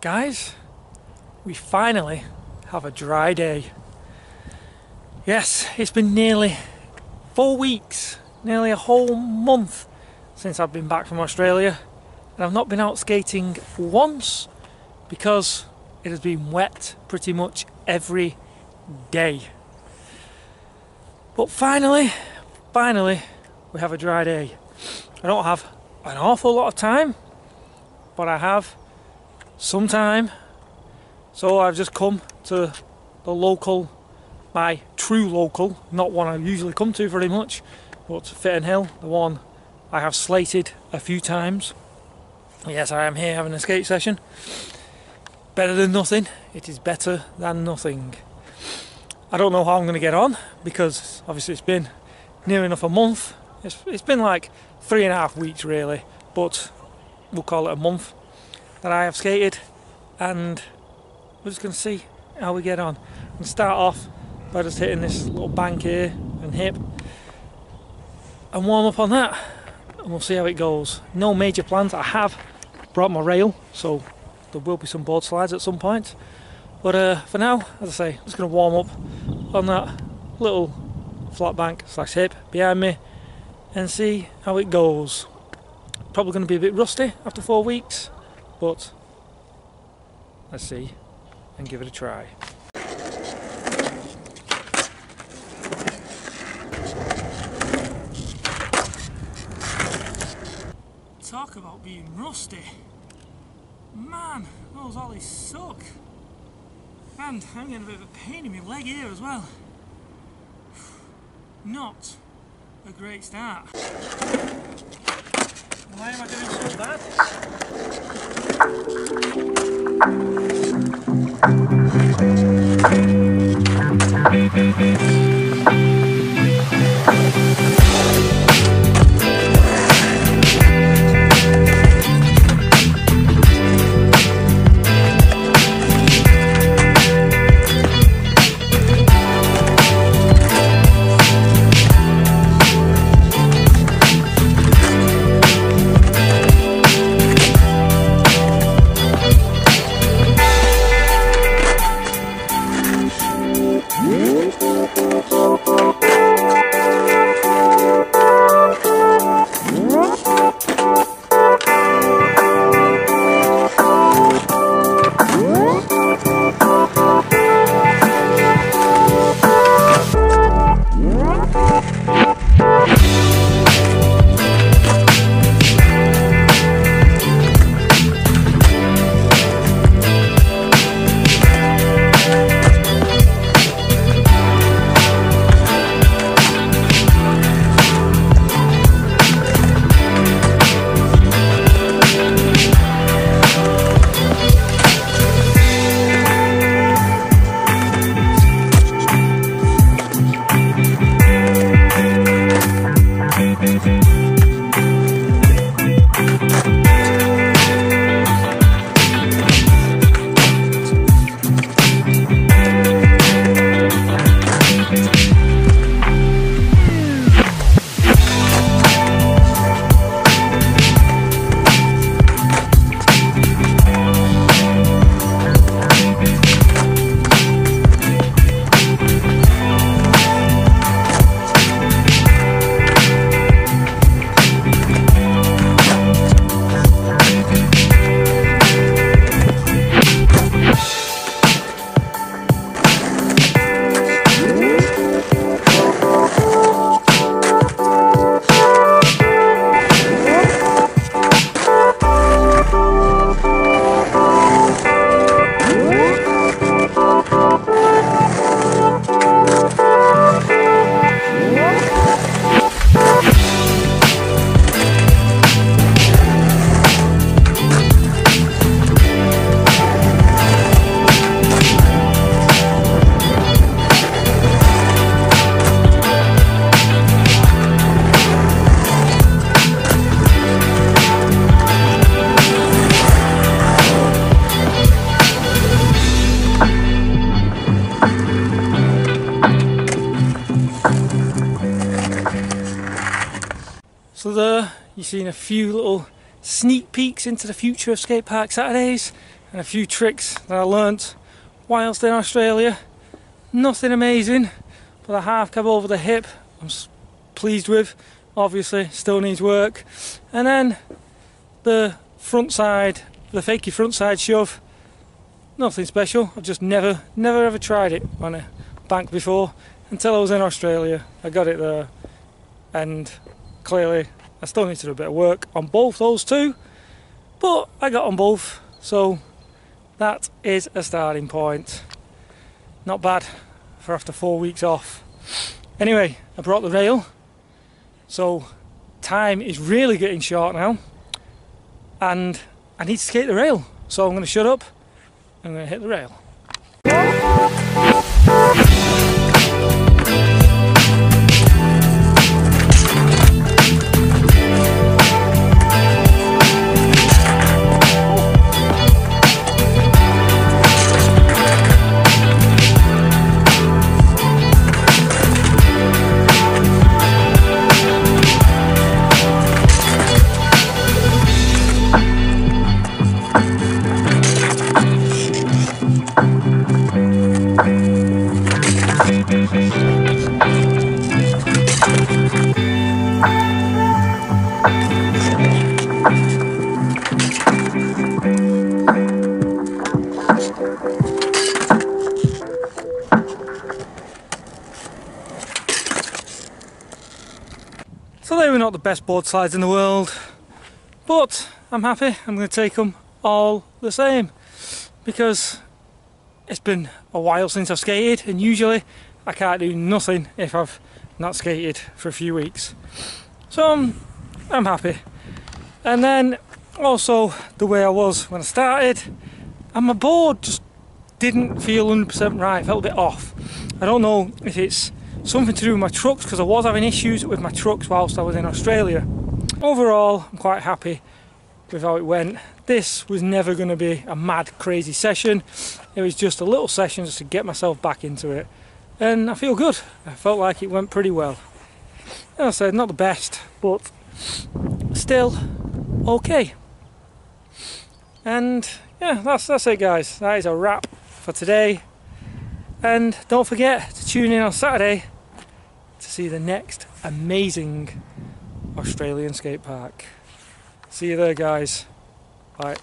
Guys, we finally have a dry day. Yes, it's been nearly four weeks, nearly a whole month since I've been back from Australia and I've not been out skating once because it has been wet pretty much every day. But finally, finally, we have a dry day. I don't have an awful lot of time, but I have some time. So I've just come to the local, my true local, not one I usually come to very much, but Fitton Hill, the one I have slated a few times. Yes, I am here having a skate session. Better than nothing. It is better than nothing. I don't know how I'm going to get on because obviously it's been near enough a month. It's, it's been like three and a half weeks really, but we'll call it a month that I have skated and we're just going to see how we get on. And start off by just hitting this little bank here and hip and warm up on that and we'll see how it goes. No major plans. I have brought my rail so there will be some board slides at some point but uh, for now as I say I'm just going to warm up on that little flat bank slash hip behind me and see how it goes. Probably going to be a bit rusty after four weeks but let's see and give it a try. Talk about being rusty. Man, those ollies suck. And I'm getting a bit of a pain in my leg here as well. Not a great start. Why am I doing so bad? There, you've seen a few little sneak peeks into the future of Skate Park Saturdays. and a few tricks that I learnt whilst in Australia. Nothing amazing, but the half cab over the hip I'm pleased with. Obviously, still needs work. And then the front side, the fakey front side shove, nothing special. I've just never, never ever tried it on a bank before until I was in Australia. I got it there, and clearly I still need to do a bit of work on both those two, but I got on both, so that is a starting point. Not bad for after four weeks off. Anyway, I brought the rail, so time is really getting short now, and I need to skate the rail. So I'm going to shut up. I'm going to hit the rail. The best board slides in the world, but I'm happy. I'm going to take them all the same because it's been a while since I've skated and usually I can't do nothing if I've not skated for a few weeks. So I'm, I'm happy. And then also the way I was when I started and my board just didn't feel 100% right, felt a bit off. I don't know if it's something to do with my trucks because I was having issues with my trucks whilst I was in Australia. Overall, I'm quite happy with how it went. This was never going to be a mad, crazy session. It was just a little session just to get myself back into it. And I feel good. I felt like it went pretty well. As I said, not the best, but still okay. And yeah, that's that's it guys. That is a wrap for today. And don't forget to tune in on Saturday to see the next amazing Australian skate park. See you there, guys. Bye.